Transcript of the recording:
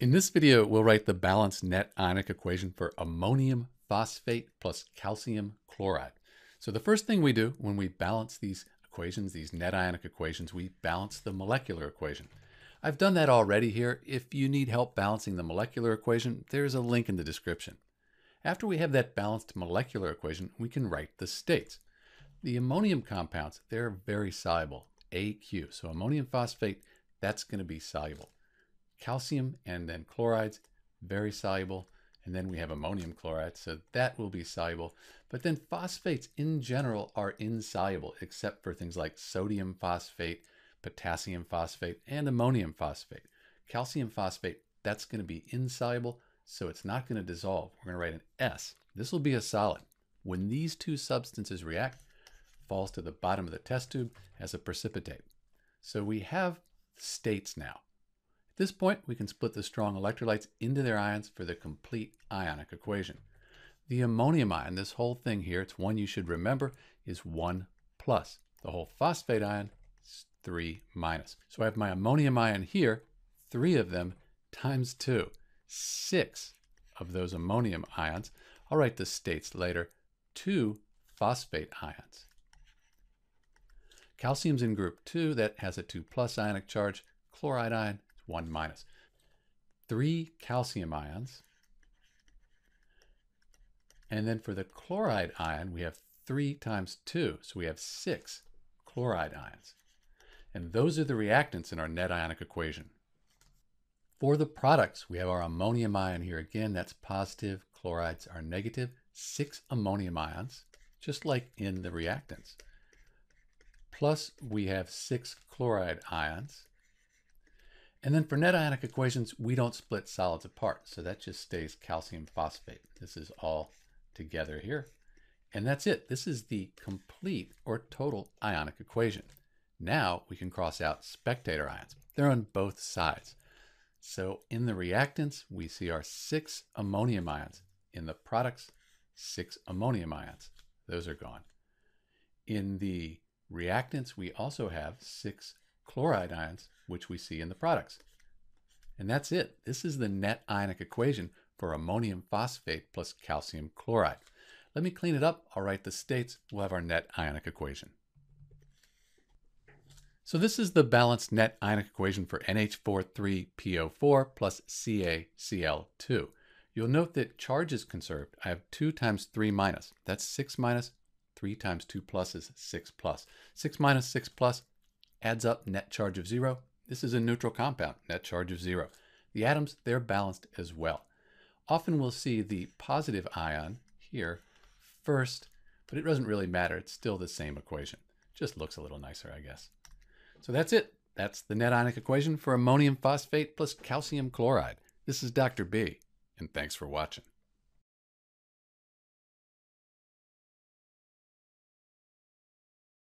In this video, we'll write the balanced net ionic equation for ammonium phosphate plus calcium chloride. So the first thing we do when we balance these equations, these net ionic equations, we balance the molecular equation. I've done that already here. If you need help balancing the molecular equation, there's a link in the description. After we have that balanced molecular equation, we can write the states. The ammonium compounds, they're very soluble, AQ. So ammonium phosphate, that's going to be soluble. Calcium and then chlorides, very soluble. And then we have ammonium chloride, so that will be soluble. But then phosphates in general are insoluble, except for things like sodium phosphate, potassium phosphate, and ammonium phosphate. Calcium phosphate, that's going to be insoluble, so it's not going to dissolve. We're going to write an S. This will be a solid. When these two substances react, falls to the bottom of the test tube as a precipitate. So we have states now. This point, we can split the strong electrolytes into their ions for the complete ionic equation. The ammonium ion, this whole thing here, it's one you should remember, is 1 plus. The whole phosphate ion is 3 minus. So I have my ammonium ion here, three of them times 2, 6 of those ammonium ions. I'll write the states later, 2 phosphate ions. Calcium's in group 2, that has a 2 plus ionic charge. Chloride ion 1 minus. 3 calcium ions. And then for the chloride ion, we have 3 times 2, so we have 6 chloride ions. And those are the reactants in our net ionic equation. For the products, we have our ammonium ion here again, that's positive, chlorides are negative. negative, 6 ammonium ions, just like in the reactants. Plus, we have six chloride ions. And then for net ionic equations, we don't split solids apart. So that just stays calcium phosphate. This is all together here. And that's it. This is the complete or total ionic equation. Now we can cross out spectator ions. They're on both sides. So in the reactants, we see our six ammonium ions. In the products, six ammonium ions. Those are gone. In the reactants, we also have six chloride ions, which we see in the products. And that's it. This is the net ionic equation for ammonium phosphate plus calcium chloride. Let me clean it up. I'll write the states. We'll have our net ionic equation. So this is the balanced net ionic equation for NH43PO4 plus CaCl2. You'll note that charge is conserved. I have 2 times 3 minus. That's 6 minus. minus 3 times 2 plus is 6 plus. 6 minus 6 plus adds up net charge of 0. This is a neutral compound, net charge of 0. The atoms, they're balanced as well. Often we'll see the positive ion here first, but it doesn't really matter. It's still the same equation. Just looks a little nicer, I guess. So that's it. That's the net ionic equation for ammonium phosphate plus calcium chloride. This is Dr. B, and thanks for watching.